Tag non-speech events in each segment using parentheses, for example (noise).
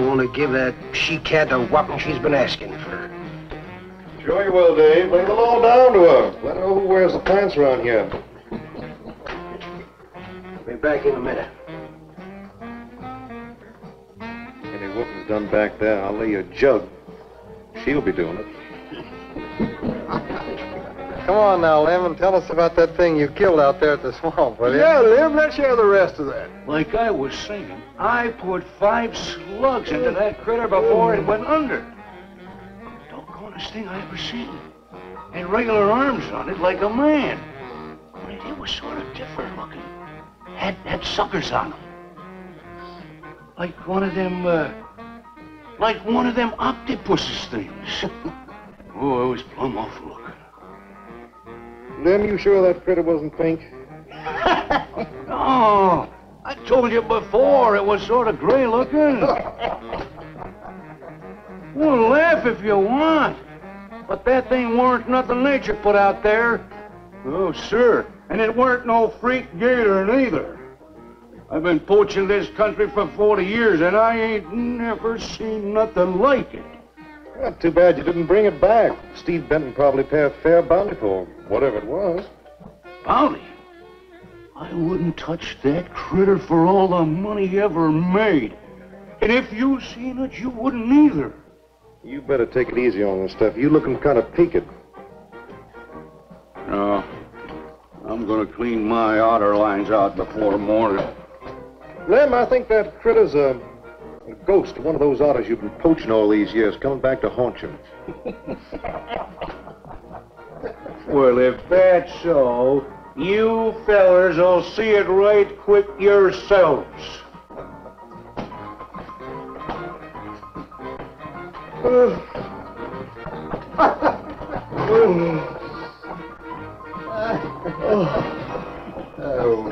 I'm gonna give that she-cat the whopping she's been asking for. Sure you will, Dave. Lay the law down to her. Let her know who wears the pants around here. I'll Be back in a minute. Any whooping's done back there, I'll lay you a jug. She'll be doing it. Come on now, Lem, and tell us about that thing you killed out there at the swamp, will you? Yeah, Lem, let's hear the rest of that. Like I was saying, I put five slugs into that critter before it went under. Don't Doggonest thing I ever seen. And regular arms on it like a man. Only it was sort of different looking. Had, had suckers on them. Like one of them, uh, like one of them octopuses things. (laughs) oh, it was plumb awful looking. Lem, you sure that critter wasn't pink? (laughs) Oh, I told you before it was sort of gray looking. (laughs) well, laugh if you want. But that thing weren't nothing nature put out there. Oh, sir. And it weren't no freak gator neither. I've been poaching this country for 40 years, and I ain't never seen nothing like it. Well, too bad you didn't bring it back. Steve Benton probably pay a fair bounty for whatever it was. Bounty? I wouldn't touch that critter for all the money he ever made. And if you seen it, you wouldn't either. You better take it easy on this stuff. You looking kind of peaked. No. I'm gonna clean my otter lines out before morning. Lem, I think that critter's a, a ghost, one of those otters you've been poaching all these years, coming back to haunt you. (laughs) Well, if that's so, you fellers will see it right quick yourselves. (laughs) Oh,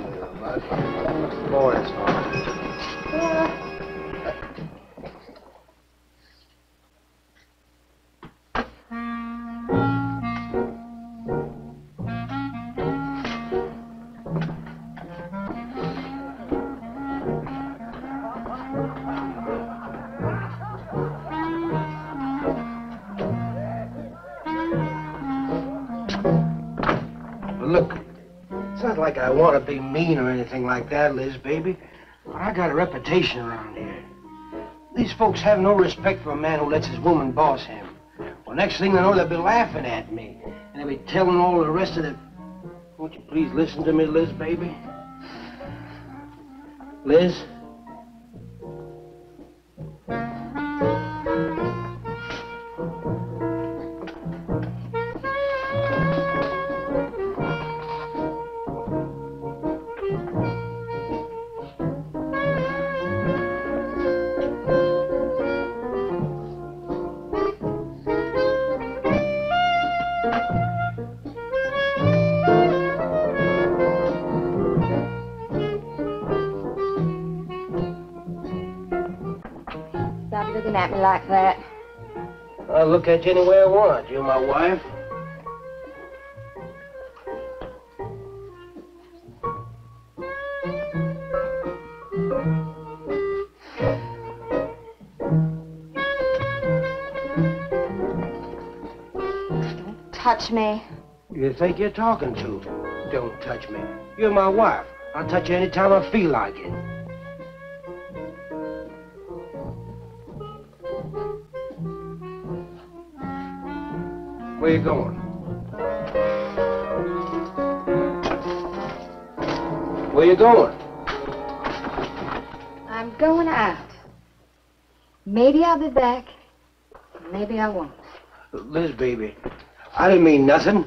my boy's But like I want to be mean or anything like that, Liz, baby. But I got a reputation around here. These folks have no respect for a man who lets his woman boss him. Well, next thing they know, they'll be laughing at me. And they'll be telling all the rest of the... Won't you please listen to me, Liz, baby? Liz? Look at you any way I want. You're my wife. Don't touch me. You think you're talking to? Don't touch me. You're my wife. I'll touch you anytime I feel like it. You going? Where you going? I'm going out. Maybe I'll be back. Maybe I won't. Liz, baby. I didn't mean nothing.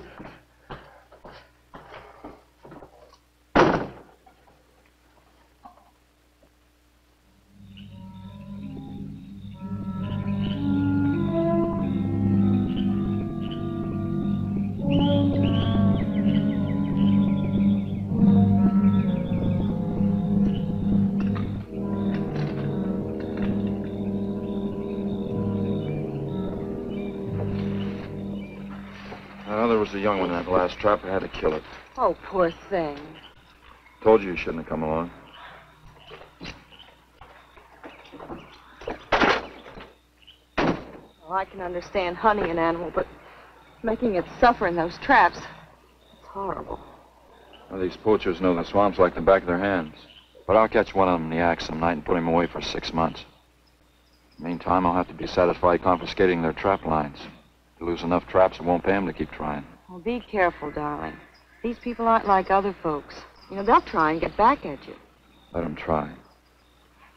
Trap. I had to kill it. Oh, poor thing. Told you you shouldn't have come along. Well, I can understand hunting an animal, but making it suffer in those traps, it's horrible. Well, these poachers know the swamps like the back of their hands. But I'll catch one of them in the axe some night and put him away for six months. Meantime, I'll have to be satisfied confiscating their trap lines. You lose enough traps, it won't pay 'em to keep trying. Well, be careful, darling. These people aren't like other folks. You know, they'll try and get back at you. Let 'em try.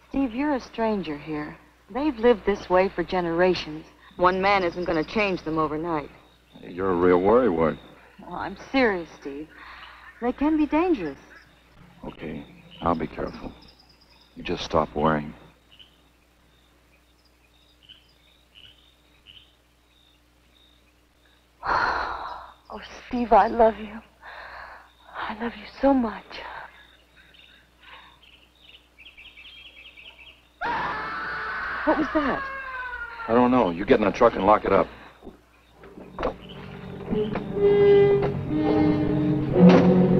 Steve, you're a stranger here. They've lived this way for generations. One man isn't going to change them overnight. You're a real worrywart. Well, I'm serious, Steve. They can be dangerous. Okay, I'll be careful. You just stop worrying. (sighs) (sighs) (sighs) Oh, Steve, I love you. I love you so much. What was that? I don't know. You get in the truck and lock it up. Listen,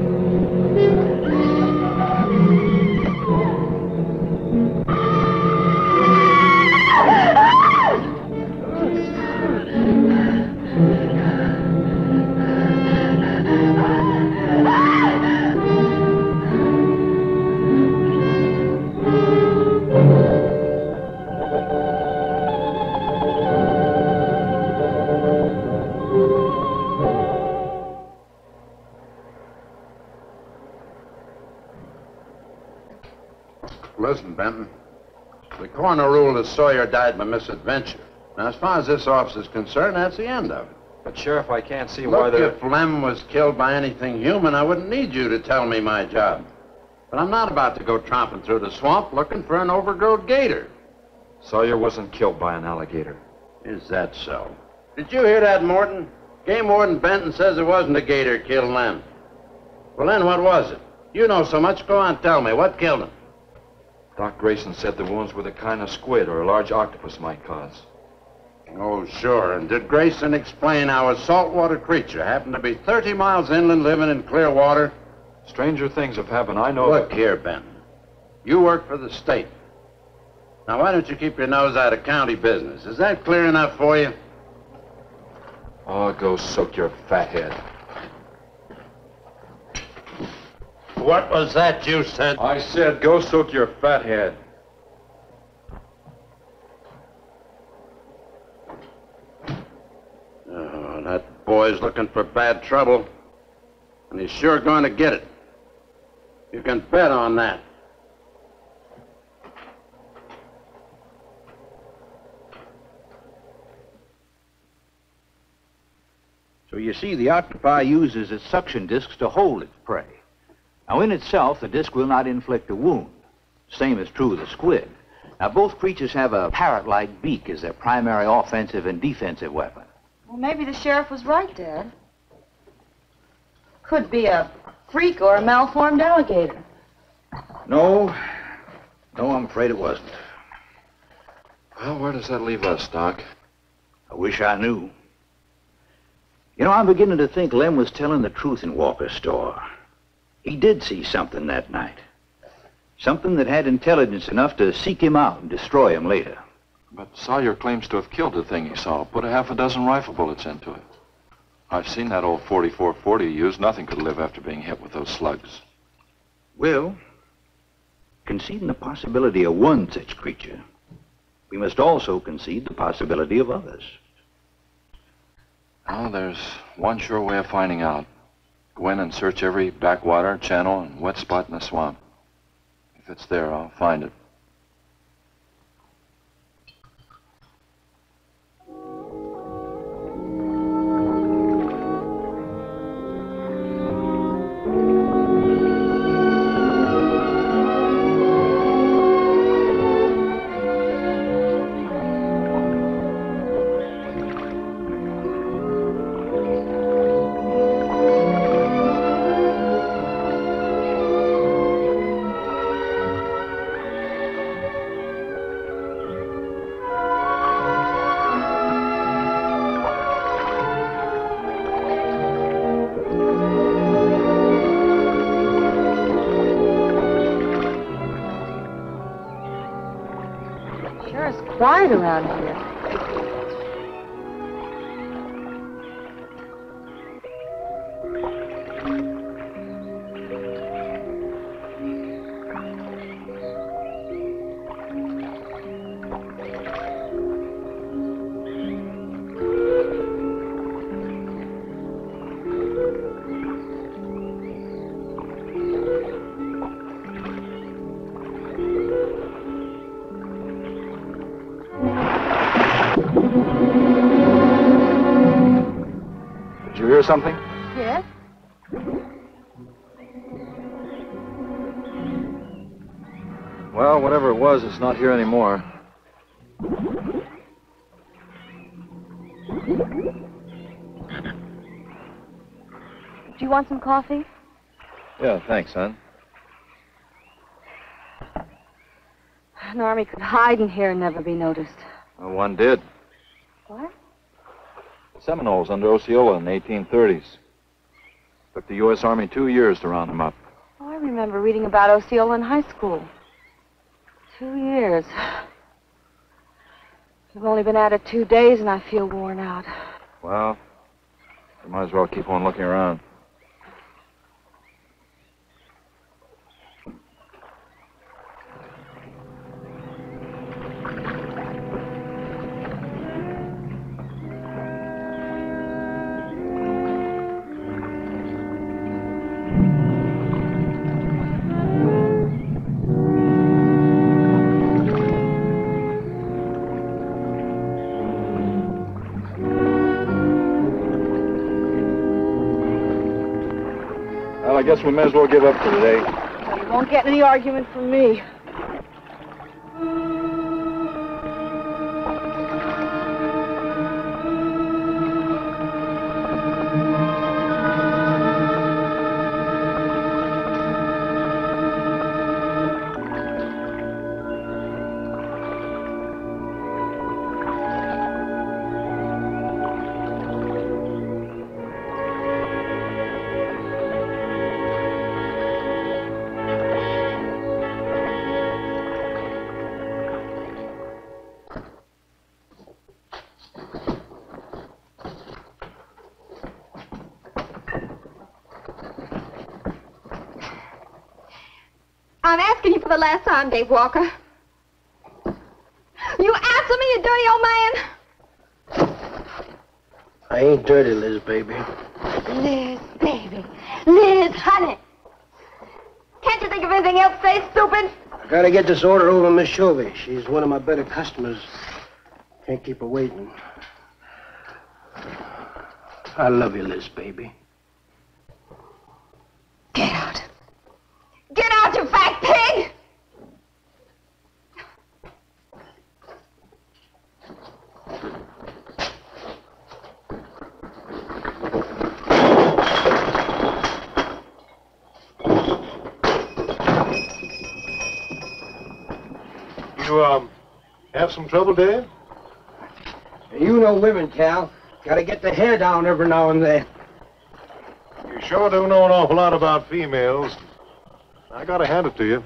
that Sawyer died by misadventure. Now, as far as this officer's concerned, that's the end of it. But, Sheriff, I can't see why Look, they're... if Lem was killed by anything human, I wouldn't need you to tell me my job. But I'm not about to go tromping through the swamp looking for an overgrown gator. Sawyer wasn't killed by an alligator. Is that so? Did you hear that, Morton? Game Warden Benton says it wasn't a gator killed Lem. Well, then what was it? You know so much. Go on, tell me. What killed him? Doc Grayson said the wounds were the kind of squid or a large octopus might cause. Oh, sure. And did Grayson explain how a saltwater creature happened to be 30 miles inland living in clear water? Stranger things have happened. I know... Look here, Benton. You work for the state. Now, why don't you keep your nose out of county business? Is that clear enough for you? Oh, go soak your fat head. What was that you said? I said go soak your fat head. Oh, that boy's looking for bad trouble. And he's sure going to get it. You can bet on that. So you see, the octopi uses its suction discs to hold its prey. Now, in itself, the disc will not inflict a wound. Same is true of the squid. Now, both creatures have a parrot-like beak as their primary offensive and defensive weapon. Well, maybe the sheriff was right, Dad. Could be a freak or a malformed alligator. No, no, I'm afraid it wasn't. Well, where does that leave us, Doc? I wish I knew. You know, I'm beginning to think Lem was telling the truth in Walker's store. He did see something that night. Something that had intelligence enough to seek him out and destroy him later. But Sawyer claims to have killed the thing he saw, put a half a dozen rifle bullets into it. I've seen that old 4440 used. Nothing could live after being hit with those slugs. Well, conceding the possibility of one such creature, we must also concede the possibility of others. Well, there's one sure way of finding out. Go in and search every backwater, channel, and wet spot in the swamp. If it's there, I'll find it. Something? Yes? Well, whatever it was, it's not here anymore. Do you want some coffee? Yeah, thanks, son. An army could hide in here and never be noticed. Well, one did. Seminoles under Osceola in the 1830s. Took the U.S. Army two years to round them up. Oh, I remember reading about Osceola in high school. Two years. We've only been at it two days, and I feel worn out. Well, you might as well keep on looking around. Guess we may as well give up for today. You won't get any argument from me. I'm asking you for the last time, Dave Walker. You answer me, you dirty old man. I ain't dirty, Liz, baby. Liz, baby. Liz, honey. Can't you think of anything else to say, stupid? I gotta get this order over to Miss Shovey. She's one of my better customers. Can't keep her waiting. I love you, Liz, baby. Get out. Get out, you fat pig! You, um, have some trouble, Dave? You know women, Cal. Gotta get the hair down every now and then. You sure do know an awful lot about females. I gotta hand it to you.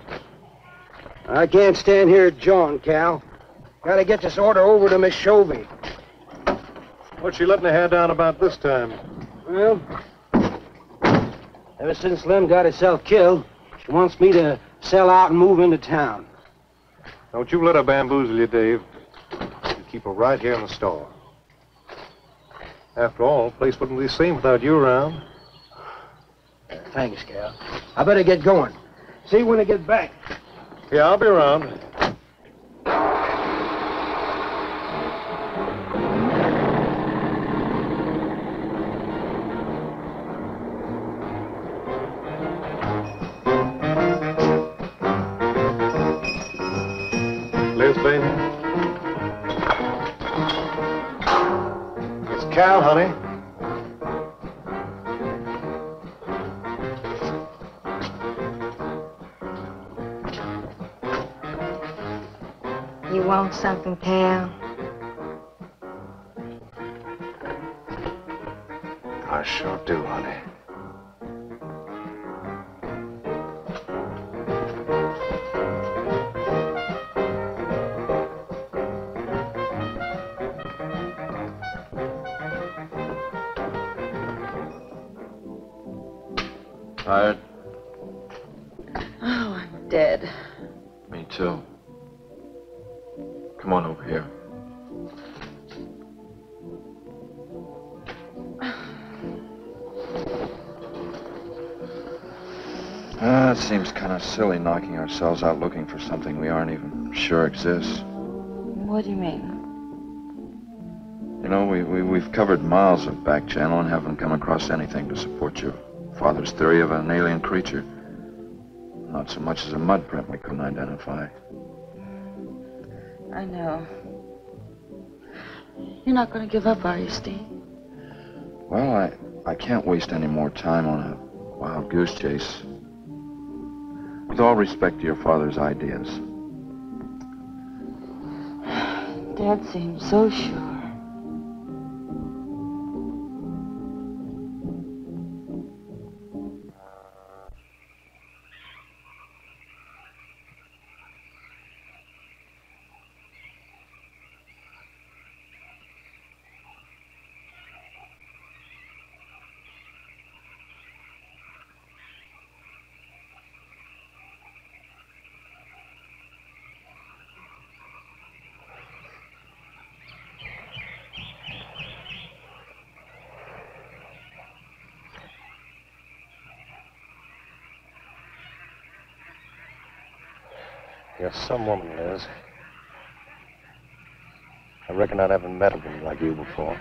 I can't stand here jawing, Cal. Gotta get this order over to Miss Shovey. What's she letting her hair down about this time? Well, ever since Lem got herself killed, she wants me to sell out and move into town. Don't you let her bamboozle you, Dave. You keep her right here in the store. After all, the place wouldn't be the same without you around. Thanks, Cal. I better get going. See you when I get back. Yeah, I'll be around. Honey. You want something, Cal? Silly knocking ourselves out looking for something we aren't even sure exists. What do you mean? You know, we, we, we've covered miles of back channel and haven't come across anything to support your father's theory of an alien creature. Not so much as a mud print we couldn't identify. I know. You're not going to give up, are you, Steve? Well, I, I can't waste any more time on a wild goose chase. With all respect to your father's ideas. (sighs) Dad seems so sure. You're some woman, Liz. I reckon I never met a woman like you before.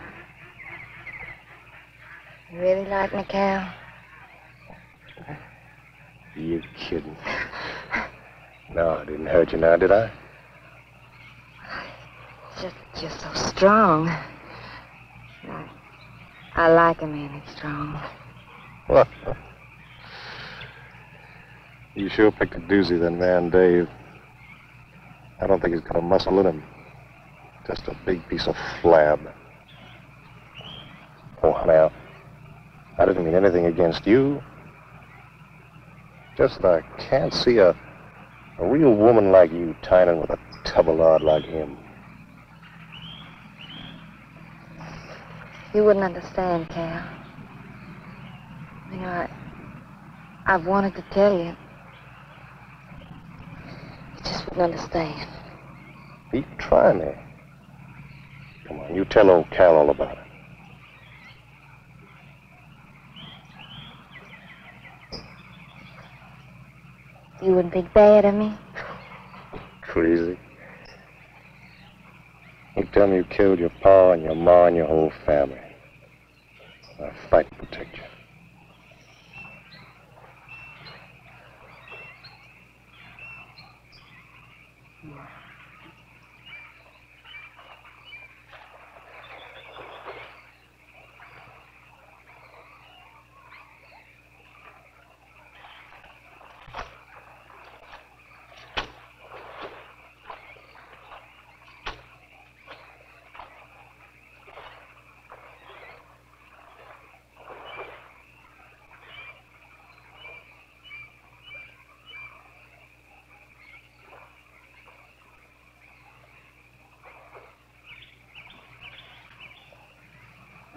You really like me, Cal? You kidding? No, I didn't hurt you now, did I? Just, just so strong. I, I like a man that's strong. Well, you sure picked a doozy, then, man, Dave. I don't think he's got a muscle in him. Just a big piece of flab. Oh, honey, I, didn't mean anything against you. Just that I can't see a, a real woman like you tying in with a tubbalard like him. You wouldn't understand, Cal. You know, I, I've wanted to tell you. Can understand. Pete, try me. Eh? Come on, you tell old Cal all about it. You wouldn't think bad of me? (laughs) Crazy. You tell me you killed your pa and your ma and your whole family. I'll fight to protect you.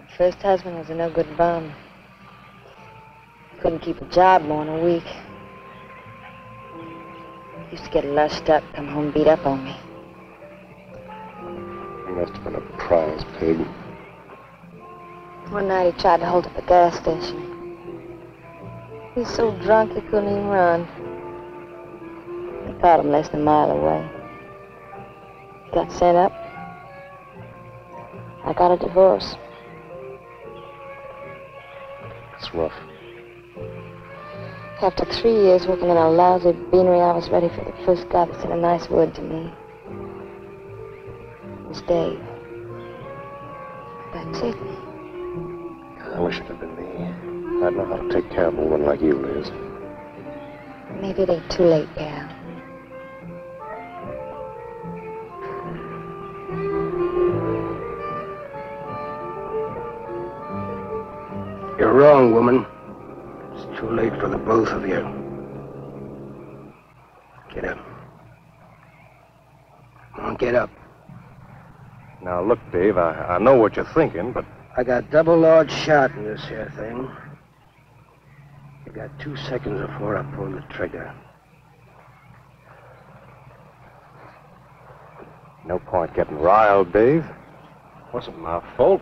My first husband was a no good bum. Couldn't keep a job more than a week. Used to get lushed up, come home beat up on me. You must have been a prize pig. One night he tried to hold up a gas station. He was so drunk he couldn't even run. They caught him less than a mile away. He got sent up. I got a divorce. After three years working in a lousy beanery, I was ready for the first guy that said a nice word to me. It was Dave. That's it. I wish it had been me. I'd know how to take care of a woman like you, Liz. Maybe it ain't too late, Cal. I, I know what you're thinking, but I got double large shot in this here thing. You got two seconds before I pull the trigger. no point getting riled, Dave. Wasn't my fault.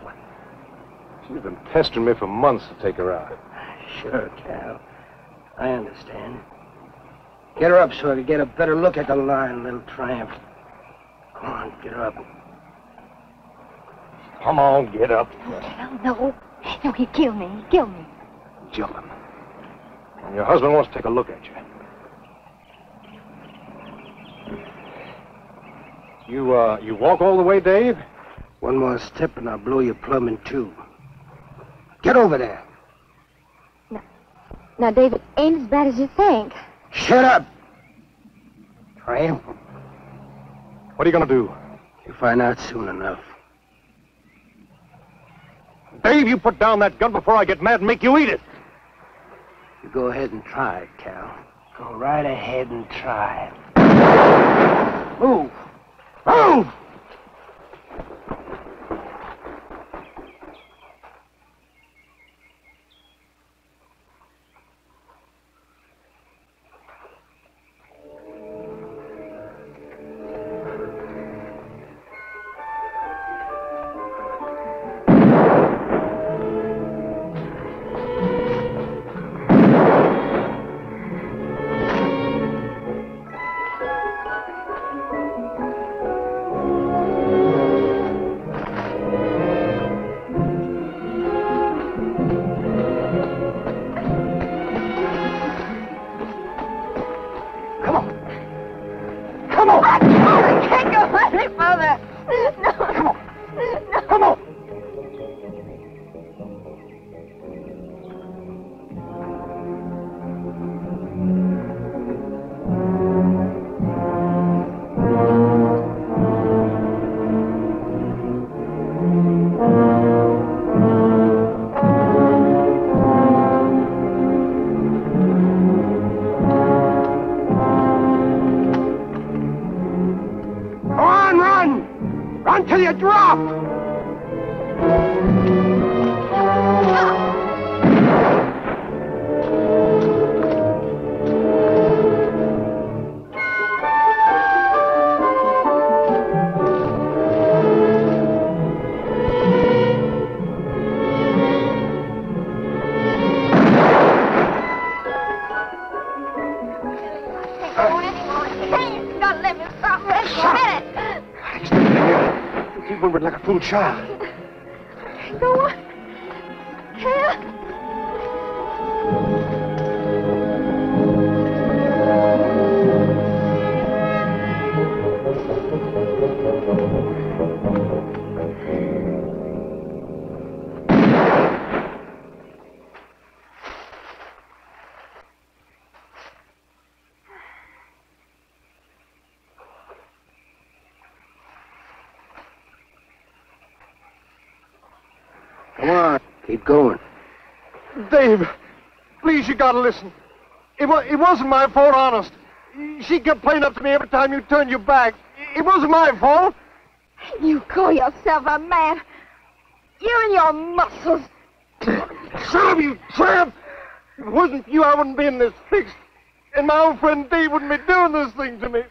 She's been pestering me for months to take her out. Sure, Cal. I understand. Get her up so I can get a better look at the line, little tramp. Come on, get her up. Come on, get up. Hell no. No, he killed me. He killed me. Jumping. And your husband wants to take a look at you. You, uh, you walk all the way, Dave? One more step and I'll blow you plumb in two. Get over there. Now, David, ain't as bad as you think. Shut up! Tramp. What are you gonna do? You'll find out soon enough. Dave, you put down that gun before I get mad and make you eat it. You go ahead and try it, Cal. Go right ahead and try it. Move! Move! Further. No. Child. Keep going. Dave, please, you gotta listen. It, wa- it wasn't my fault, honest. She kept playing up to me every time you turned your back. It wasn't my fault. You call yourself a man. You and your muscles. Sam, you tramp! If it wasn't for you, I wouldn't be in this fix. And my old friend Dave wouldn't be doing this thing to me.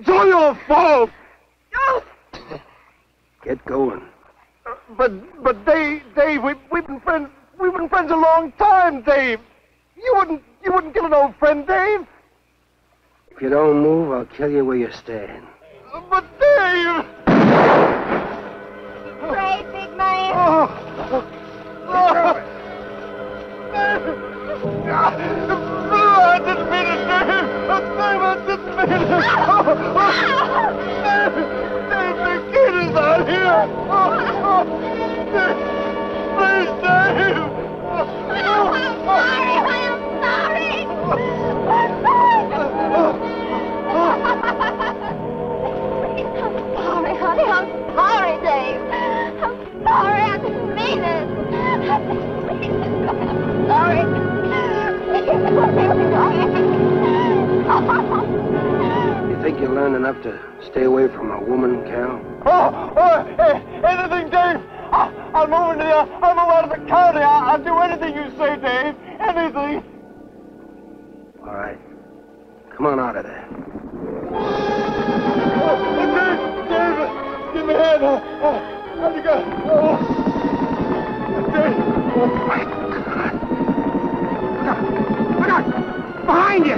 It's all your fault. Oh, Get going. But, but Dave, Dave, we, we've been friends. We've been friends a long time, Dave. You wouldn't, you wouldn't kill an old friend, Dave. If you don't move, I'll kill you where you stand. But Dave. Pray, big man. Oh. Oh. Oh. I didn't mean it, Dave. Dave, I didn't mean it. Dave, (laughs) Dave, oh. ah! Here. Oh, please, Dave. I'm sorry. I'm sorry. I'm sorry, honey. I'm sorry, Dave. I'm sorry. I didn't mean it. I'm sorry. You think you learned enough to stay away from a woman, Cal? Oh, oh, hey, anything, Dave. I, I'll move into the, move out of the county. I, I'll do anything you say, Dave. Anything. All right. Come on out of there. Oh, Dave, Dave, give me a hand. Uh, uh, let me go. Oh. Dave. Oh, my God. Look out. Look out. Behind you.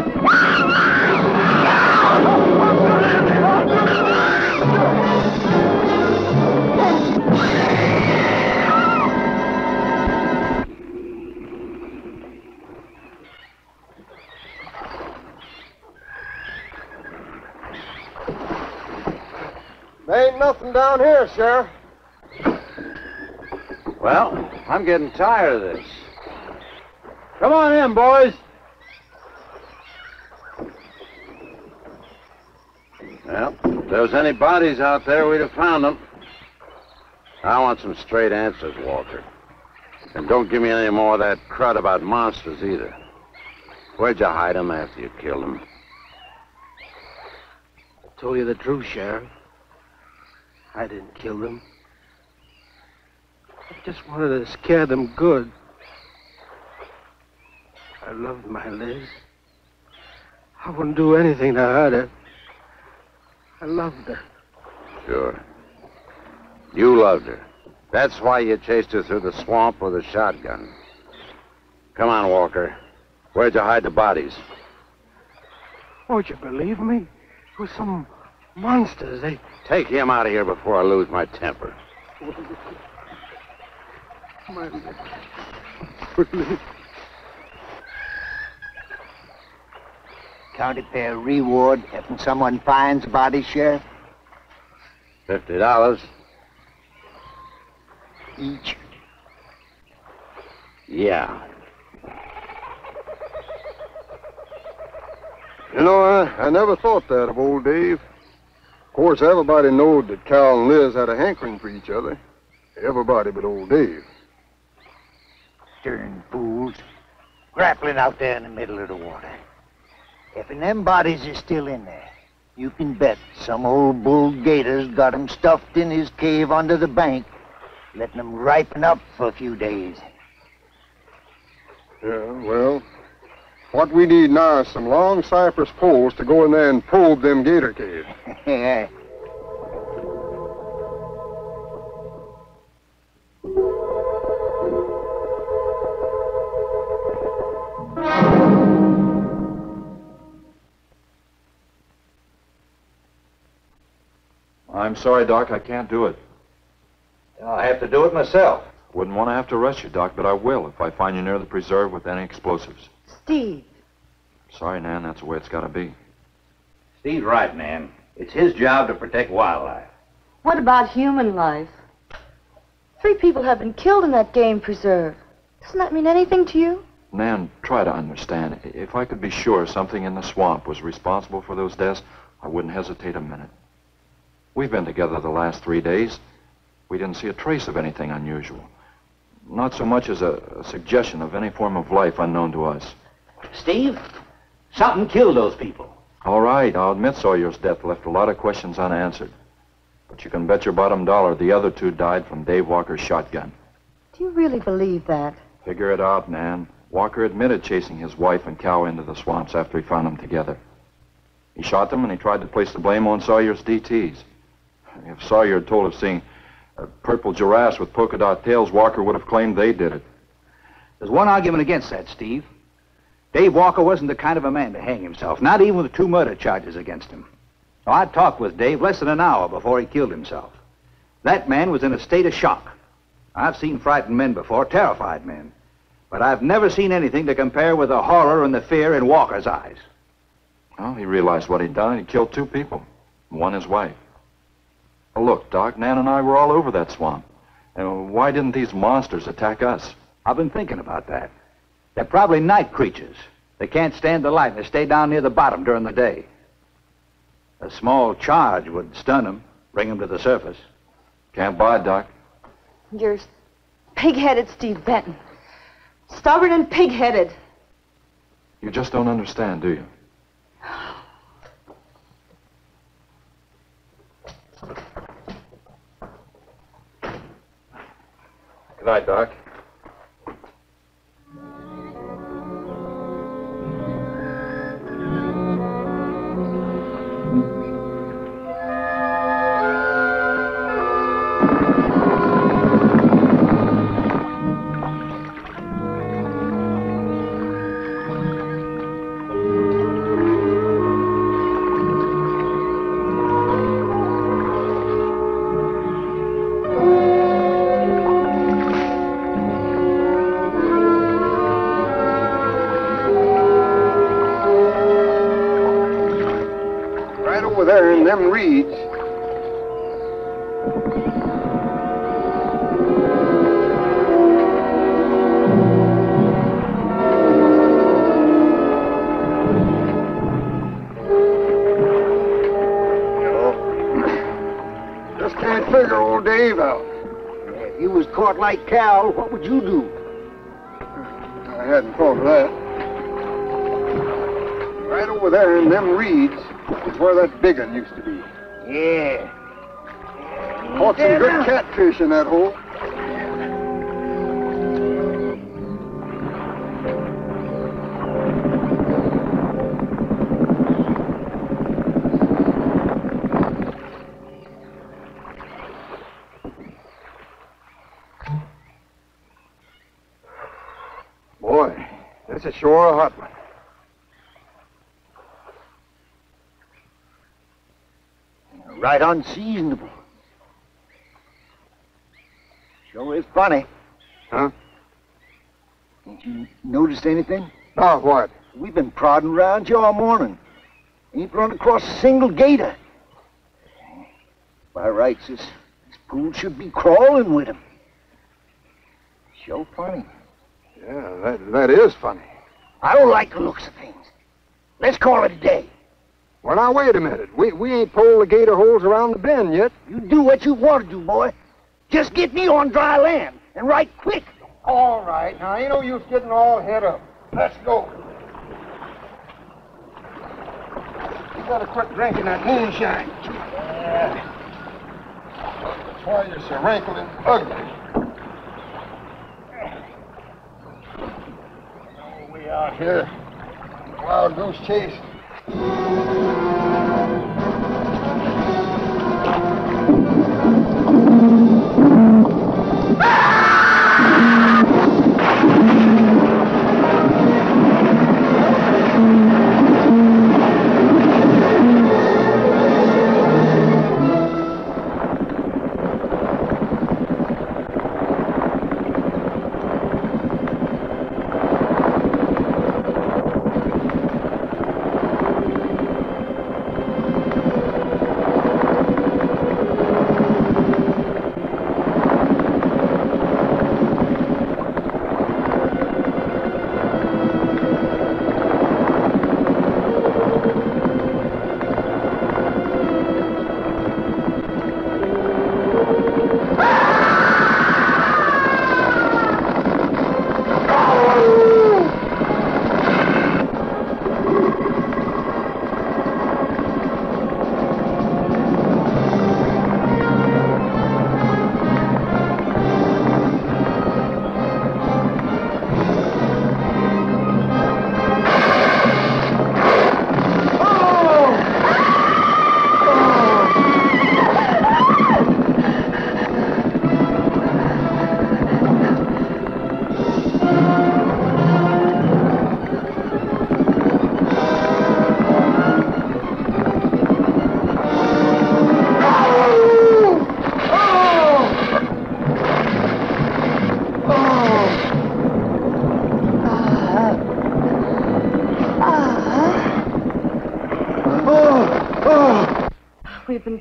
There ain't nothing down here, Sheriff. Well, I'm getting tired of this. Come on in, boys. Well, if there was any bodies out there, we'd have found them. I want some straight answers, Walker. And don't give me any more of that crud about monsters either. Where'd you hide them after you killed them? I told you the truth, Sheriff. I didn't kill them. I just wanted to scare them good. I loved my Liz. I wouldn't do anything to hurt her. I loved her. Sure. You loved her. That's why you chased her through the swamp with a shotgun. Come on, Walker. Where'd you hide the bodies? Won't you believe me? It was some monsters. They Take him out of here before I lose my temper. (laughs) my (laughs) County fair reward if someone finds a body, Sheriff? Fifty dollars. Each. Yeah. You know, I, I never thought that of old Dave. Of course, everybody knowed that Cal and Liz had a hankering for each other. Everybody but old Dave. Stern fools. Grappling out there in the middle of the water. If them bodies is still in there, you can bet some old bull gator's got 'em stuffed in his cave under the bank, letting 'em ripen up for a few days. Yeah, well, what we need now is some long cypress poles to go in there and probe them gator caves. Yeah. (laughs) (laughs) I'm sorry, Doc. I can't do it. I'll have to do it myself. Wouldn't want to have to arrest you, Doc, but I will if I find you near the preserve with any explosives. Steve, Sorry, Nan, that's the way it's got to be. Steve's right, Nan. It's his job to protect wildlife. what about human life? Three people have been killed in that game preserve. Doesn't that mean anything to you? Nan, try to understand. If I could be sure something in the swamp was responsible for those deaths, I wouldn't hesitate a minute. We've been together the last three days. We didn't see a trace of anything unusual. Not so much as a, a suggestion of any form of life unknown to us. Steve, something killed those people. All right, I'll admit Sawyer's death left a lot of questions unanswered. But you can bet your bottom dollar the other two died from Dave Walker's shotgun. Do you really believe that? Figure it out, Nan. Walker admitted chasing his wife and Cal into the swamps after he found them together. He shot them and he tried to place the blame on Sawyer's DTs. If Sawyer had told of seeing uh, purple giraffes with polka dot tails, Walker would have claimed they did it. There's one argument against that, Steve. Dave Walker wasn't the kind of a man to hang himself, not even with two murder charges against him. Now, I talked with Dave less than an hour before he killed himself. That man was in a state of shock. I've seen frightened men before, terrified men. But I've never seen anything to compare with the horror and the fear in Walker's eyes. Well, he realized what he'd done. He killed two people, one his wife. Well, look, Doc, Nan and I were all over that swamp. And why didn't these monsters attack us? I've been thinking about that. They're probably night creatures. They can't stand the light and they stay down near the bottom during the day. A small charge would stun them, bring them to the surface. Can't buy it, Doc. You're pig-headed, Steve Benton. Stubborn and pig-headed. You just don't understand, do you? Night, Doc. Like Cal, what would you do? I hadn't thought of that. Right over there in them reeds is where that big one used to be. Yeah. Caught some good catfish in that hole. Sure a hot one. Right unseasonable. Sure is funny. Huh? Ain't you noticed anything? Now what? We've been prodding around here all morning. Ain't run across a single gator. By rights, this, this pool should be crawling with 'em. Sure funny. Yeah, that, that is funny. I don't like the looks of things. Let's call it a day. Well, now, wait a minute. We, we ain't pulled the gator holes around the bend yet. You do what you want to do, boy. Just get me on dry land, and right quick. All right. Now, ain't no use getting all head up. Let's go. You gotta quit drinking that moonshine. That's why you're so wrinkled and ugly. Oh, we out here. Wild goose chase.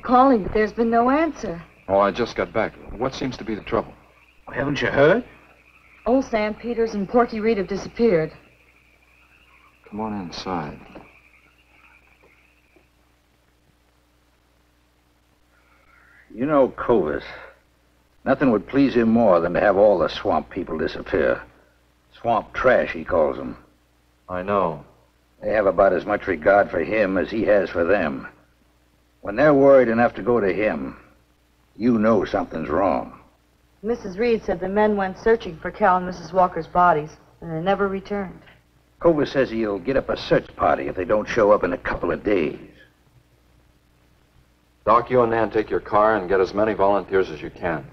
Calling, but there's been no answer. Oh, I just got back. What seems to be the trouble? Haven't you heard? Old Sam Peters and Porky Reed have disappeared. Come on inside. You know Kovis. Nothing would please him more than to have all the swamp people disappear. Swamp trash, he calls them. I know. They have about as much regard for him as he has for them. When they're worried enough to go to him, you know something's wrong. Mrs. Reed said the men went searching for Cal and Mrs. Walker's bodies, and they never returned. Kovis says he'll get up a search party if they don't show up in a couple of days. Doc, you and Nan take your car and get as many volunteers as you can.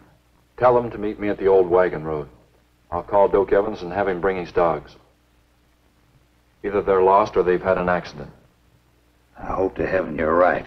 Tell them to meet me at the old wagon road. I'll call Doak Evans and have him bring his dogs. Either they're lost or they've had an accident. I hope to heaven you're right.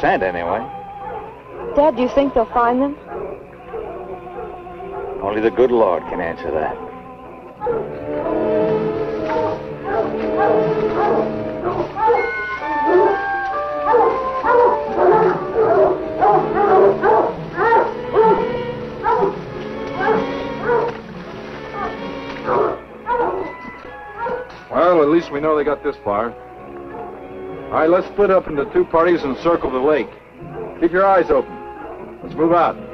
Picked up the scent anyway. Dad, do you think they'll find them? Only the good Lord can answer that. Let's split up into two parties and circle the lake. Keep your eyes open. Let's move out.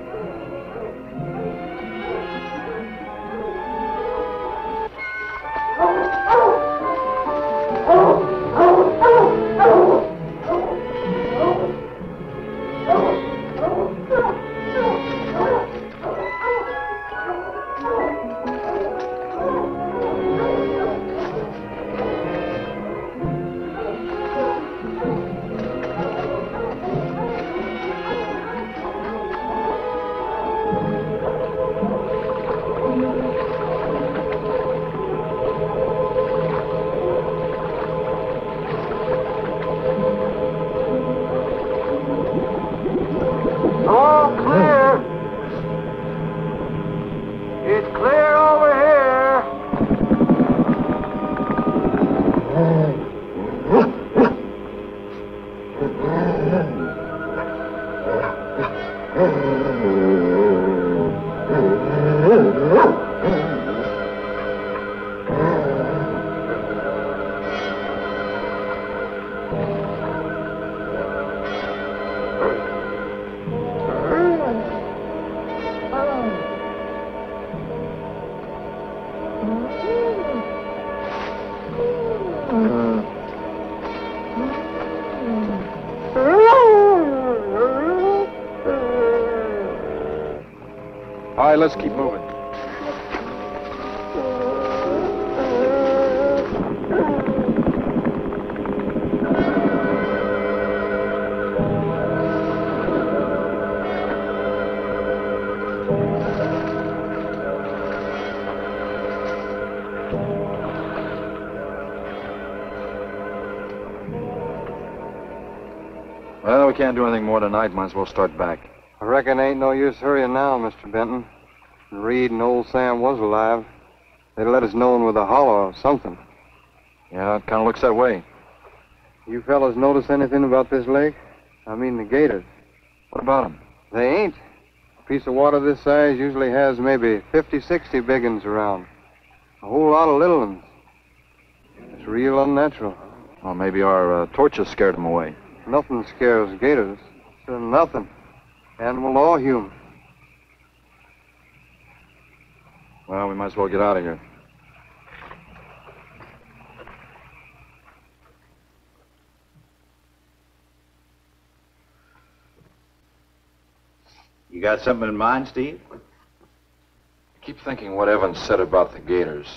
Right, let's keep moving. Well, we can't do anything more tonight. Might as well start back. I reckon ain't no use hurrying now, Mr. Benton. Reed and old Sam was alive. They'd let us know with a holler or something. Yeah, it kind of looks that way. You fellas notice anything about this lake? I mean the gators. What about them? They ain't. A piece of water this size usually has maybe 50, 60 big uns around. A whole lot of little ones. It's real unnatural. Well, maybe our uh, torches scared them away. Nothing scares gators. Nothing. Animal or human. Well, we might as well get out of here. You got something in mind, Steve? I keep thinking what Evans said about the gators.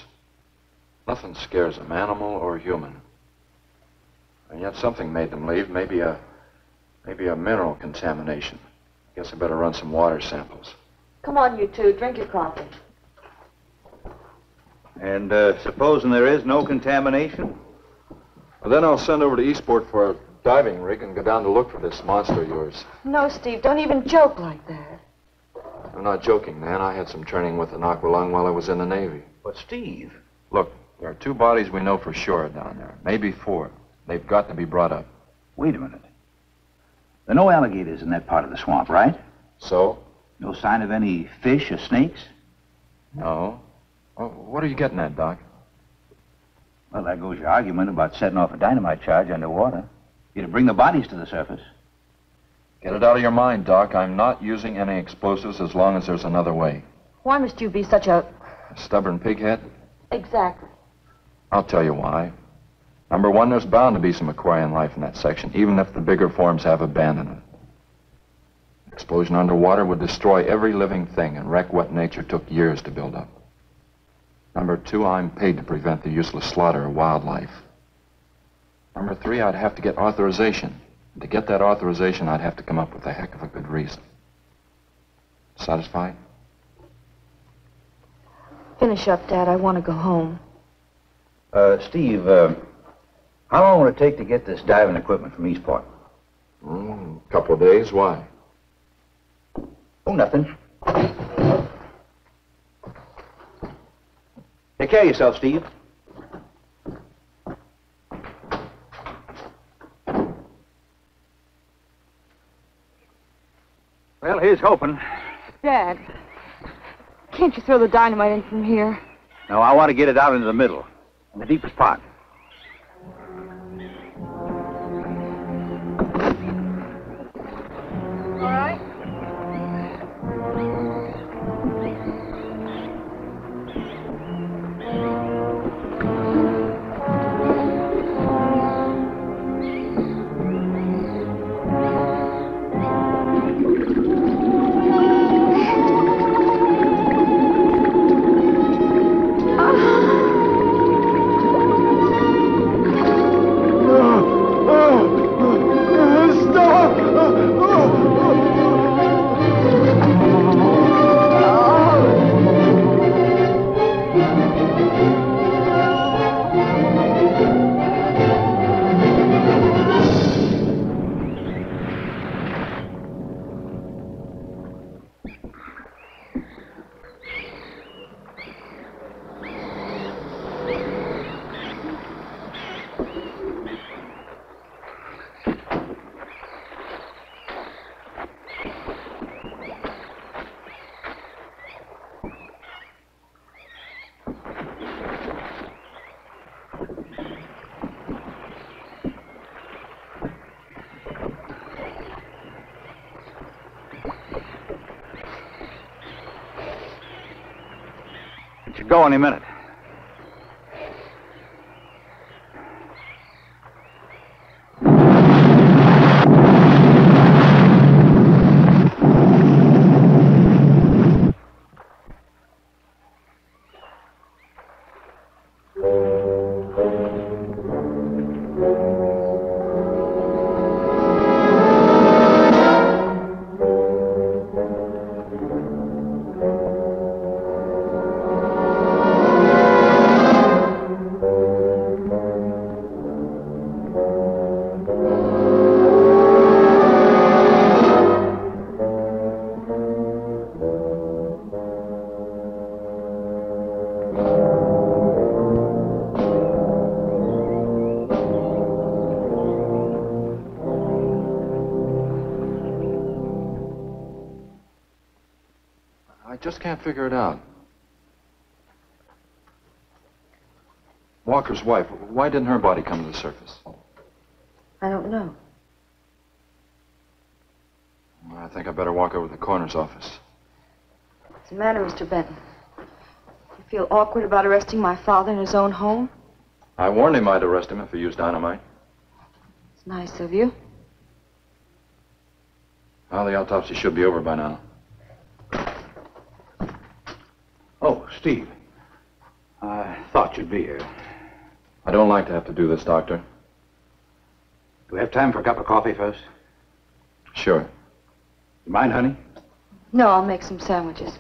Nothing scares them, animal or human. And yet something made them leave. Maybe a, maybe a mineral contamination. Guess I better run some water samples. Come on, you two. Drink your coffee. And uh, supposing there is no contamination? Well, then I'll send over to Eastport for a diving rig and go down to look for this monster of yours. No, Steve, don't even joke like that. I'm not joking, man. I had some training with an aqualung while I was in the Navy. But, Steve. Look, there are two bodies we know for sure down there. Maybe four. They've got to be brought up. Wait a minute. There are no alligators in that part of the swamp, right? So? No sign of any fish or snakes? No. Well, what are you getting at, Doc? Well, there goes your argument about setting off a dynamite charge underwater. You to bring the bodies to the surface. Get it out of your mind, Doc. I'm not using any explosives as long as there's another way. Why must you be such a... A stubborn pighead? Exactly. I'll tell you why. Number one, there's bound to be some aquarian life in that section, even if the bigger forms have abandoned it. Explosion underwater would destroy every living thing and wreck what nature took years to build up. Number two, I'm paid to prevent the useless slaughter of wildlife. Number three, I'd have to get authorization. And to get that authorization, I'd have to come up with a heck of a good reason. Satisfied? Finish up, Dad. I want to go home. Uh, Steve, uh, how long will it take to get this diving equipment from Eastport? Mm, a couple of days. Why? Oh, nothing. Take care of yourself, Steve. Well, here's hoping. Dad, can't you throw the dynamite in from here? No, I want to get it out into the middle, in the deepest part. Should go any minute. Figure it out. Walker's wife, why didn't her body come to the surface? I don't know. Well, I think I better walk over to the coroner's office. What's the matter, Mr. Benton? You feel awkward about arresting my father in his own home? I warned him I'd arrest him if he used dynamite. It's nice of you. Well, the autopsy should be over by now. Oh, Steve. I thought you'd be here. I don't like to have to do this, Doctor. Do we have time for a cup of coffee first? Sure. You mind, honey? No, I'll make some sandwiches.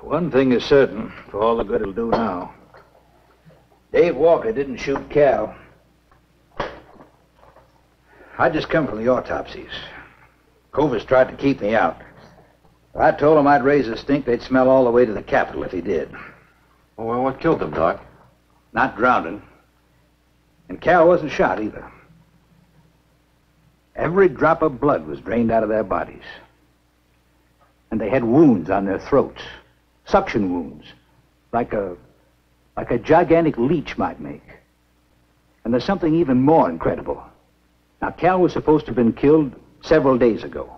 One thing is certain, for all the good it'll do now. Dave Walker didn't shoot Cal. I just come from the autopsies. Kovis tried to keep me out. I told him I'd raise a stink they'd smell all the way to the Capitol if he did. Well, what killed them, Doc? Not drowning. And Cal wasn't shot either. Every drop of blood was drained out of their bodies. And they had wounds on their throats. Suction wounds. Like a like a gigantic leech might make. And there's something even more incredible. Now, Cal was supposed to have been killed several days ago.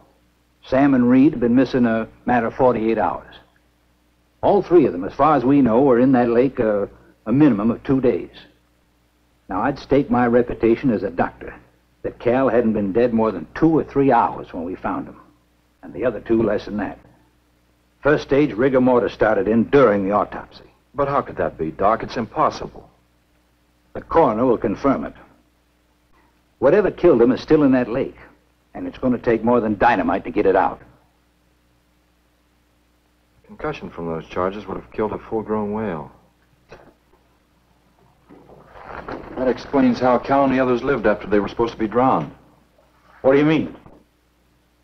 Sam and Reed have been missing a matter of 48 hours. All three of them, as far as we know, were in that lake uh, a minimum of two days. Now, I'd stake my reputation as a doctor that Cal hadn't been dead more than two or three hours when we found him, and the other two less than that. First stage rigor mortis started in during the autopsy. But how could that be, Doc? It's impossible. The coroner will confirm it. Whatever killed him is still in that lake, and it's going to take more than dynamite to get it out. Concussion from those charges would have killed a full-grown whale. That explains how Cal and the others lived after they were supposed to be drowned. What do you mean?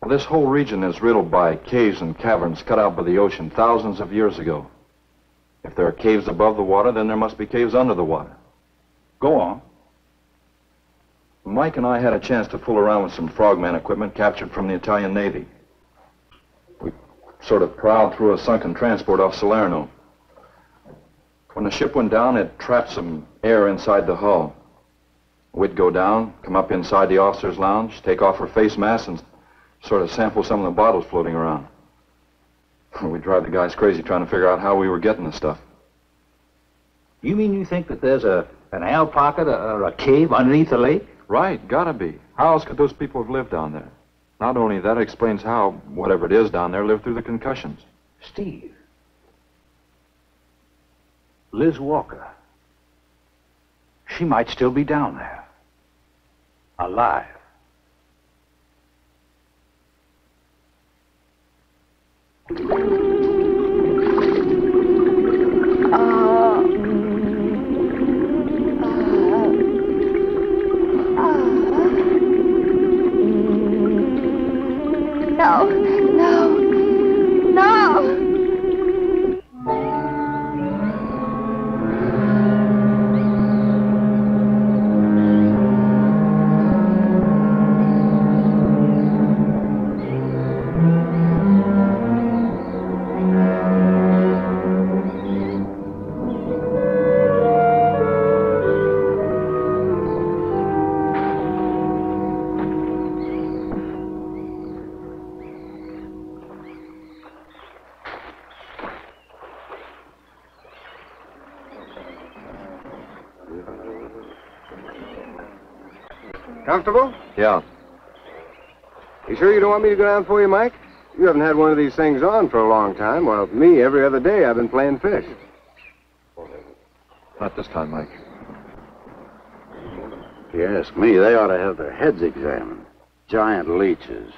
Well, this whole region is riddled by caves and caverns cut out by the ocean thousands of years ago. If there are caves above the water, then there must be caves under the water. Go on. Mike and I had a chance to fool around with some frogman equipment captured from the Italian Navy. We sort of prowled through a sunken transport off Salerno. When the ship went down, it trapped some air inside the hull. We'd go down, come up inside the officer's lounge, take off her face mask, and sort of sample some of the bottles floating around. We'd drive the guys crazy trying to figure out how we were getting the stuff. You mean you think that there's a an ale pocket or a cave underneath the lake? Right, gotta be. How else could those people have lived down there? Not only that, it explains how, whatever it is down there, lived through the concussions. Steve. Liz Walker. She might still be down there. Alive. No, Comfortable? Yeah. You sure you don't want me to go down for you, Mike? You haven't had one of these things on for a long time, while me, every other day, I've been playing fish. Not this time, Mike. If you ask me, they ought to have their heads examined. Giant leeches.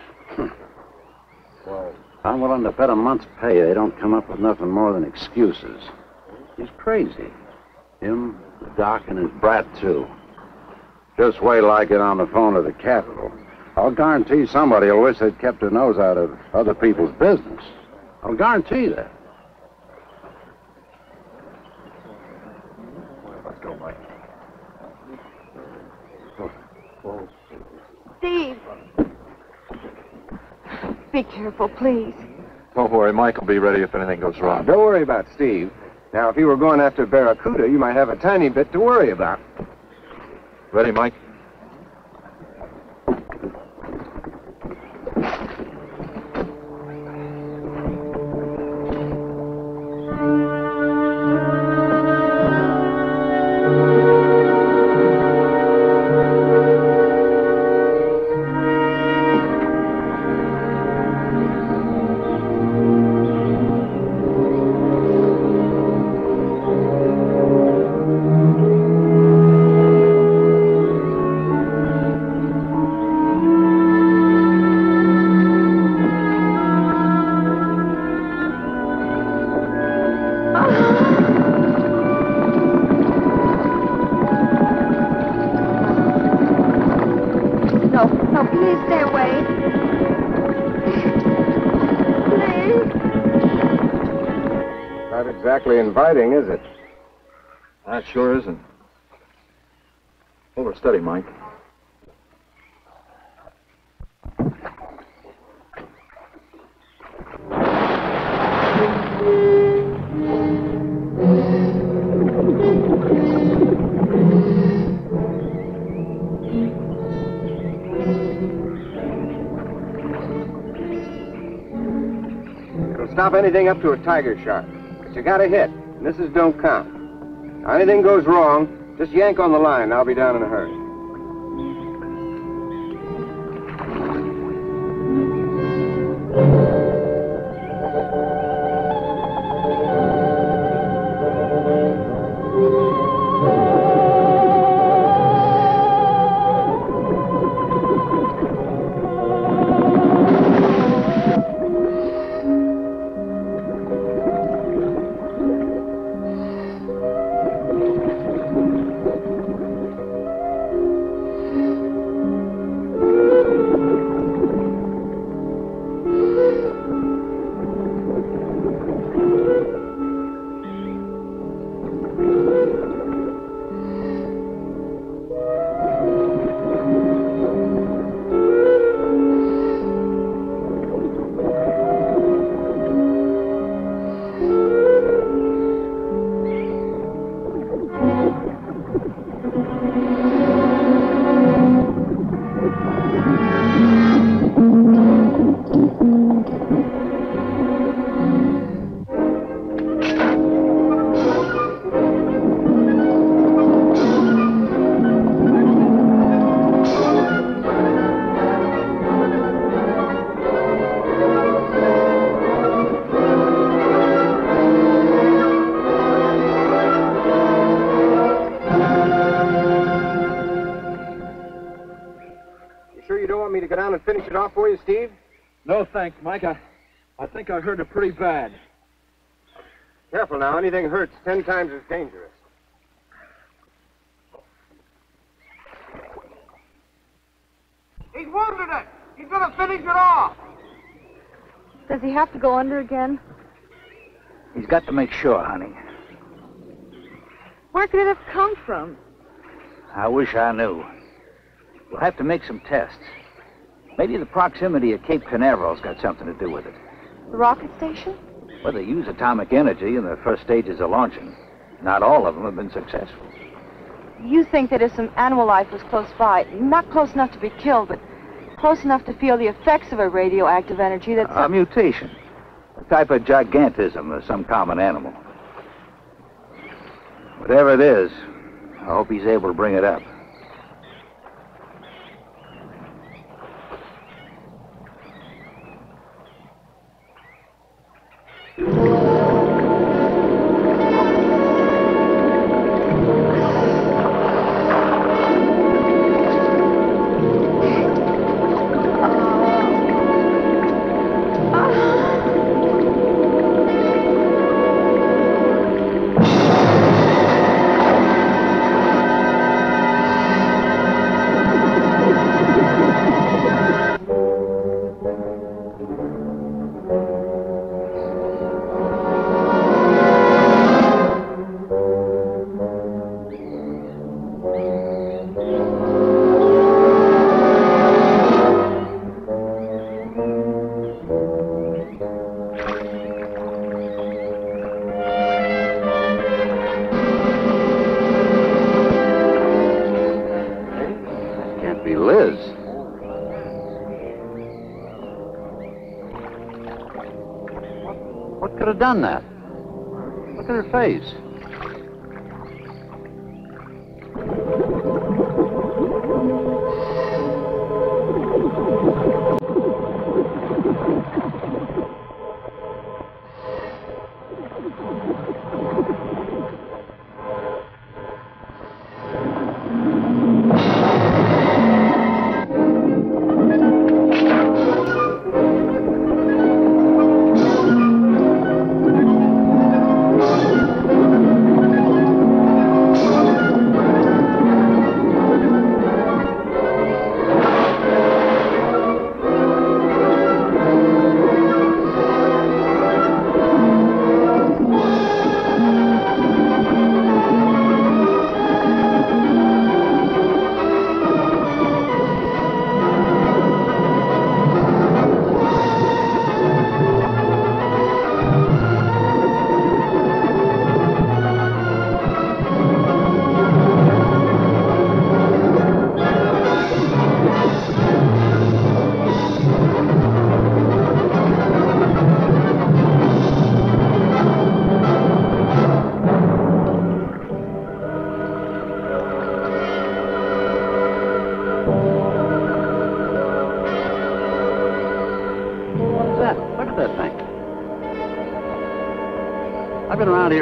Well, I'm willing to bet a month's pay they don't come up with nothing more than excuses. He's crazy. Him, the doc, and his brat, too. Just wait till I get on the phone to the Capitol. I'll guarantee somebody will wish they'd kept their nose out of other people's business. I'll guarantee that. Let's go, Mike. Steve! Be careful, please. Don't worry, Mike will be ready if anything goes wrong. Don't worry about Steve. Now, if you were going after Barracuda, you might have a tiny bit to worry about. Ready, Mike? Anything up to a tiger shark. But you got to hit, is don't count. Now, anything goes wrong, just yank on the line. I'll be down in a hurry. I think I it pretty bad. Careful now. Anything hurts ten times as dangerous. He's wounded it. He's gonna finish it off. Does he have to go under again? He's got to make sure, honey. Where could it have come from? I wish I knew. We'll have to make some tests. Maybe the proximity of Cape Canaveral's got something to do with it. The rocket station? Well, they use atomic energy in the first stages of launching. Not all of them have been successful. You think that if some animal life was close by, not close enough to be killed, but close enough to feel the effects of a radioactive energy that's... A mutation. A type of gigantism of some common animal. Whatever it is, I hope he's able to bring it up. Done that? Look at her face.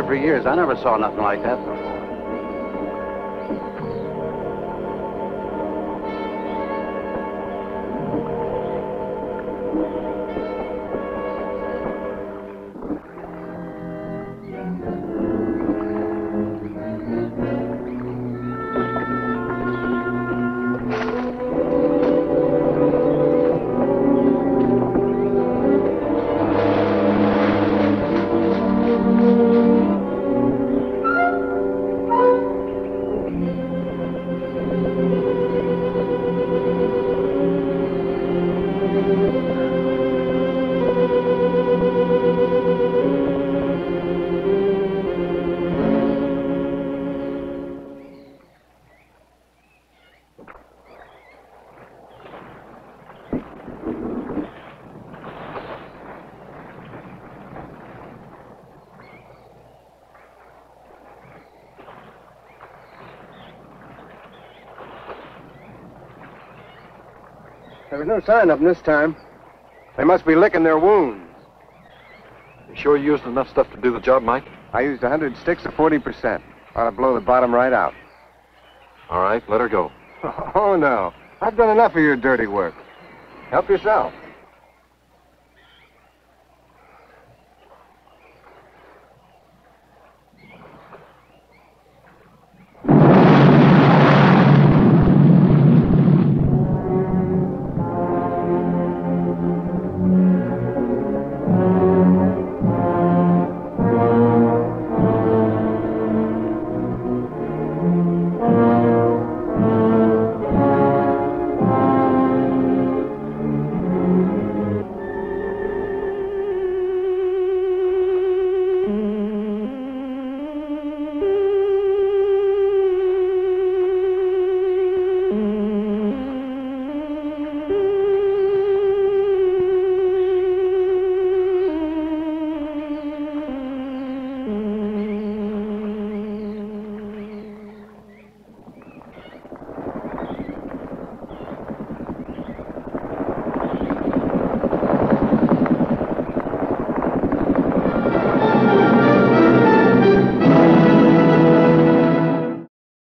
For years. I never saw nothing like that no sign of them this time. They must be licking their wounds. You sure you used enough stuff to do the job, Mike? I used a 100 sticks of 40%. Ought to blow the bottom right out. All right, let her go. (laughs) Oh, no. I've done enough of your dirty work. Help yourself.